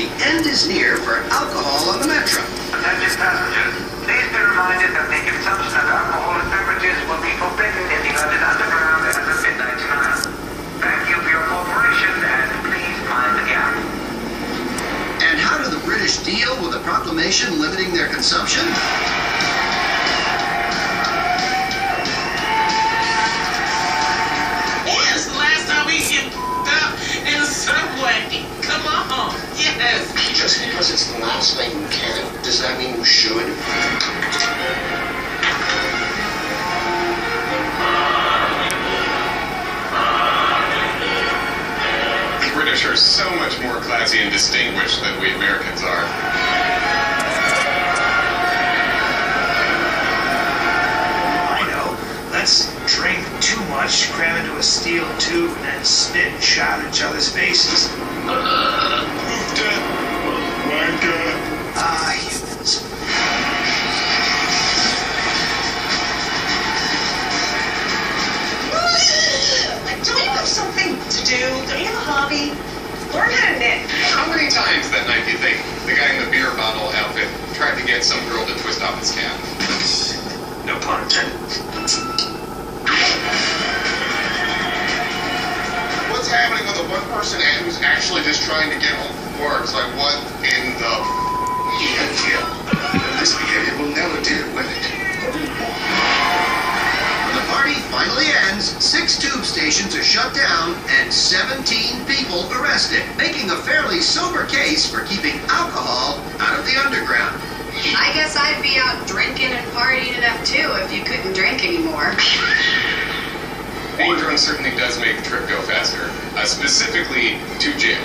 the end is near for alcohol on the Metro. Attention passengers, please be reminded that the consumption of alcohol and beverages will be forbidden in the London Underground at of midnight time. Thank you for your cooperation and please find the gap. And how do the British deal with a proclamation limiting their consumption? Saying you can. Does that mean you should? The British are so much more classy and distinguished than we Americans are. I know. Let's drink too much, cram into a steel tube, and then spit and shout at each other's faces. How to knit. How many times that night do you think the guy in the beer bottle outfit tried to get some girl to twist off his cap? No pun intended. What's happening with the one person and who's actually just trying to get home from work? It's like, what in the... Ian Gill. This behavior will never party ends, six tube stations are shut down and 17 people arrested, making a fairly sober case for keeping alcohol out of the underground. I guess I'd be out drinking and partying it up too if you couldn't drink anymore. Being drunk certainly does make the trip go faster, uh, specifically to jail.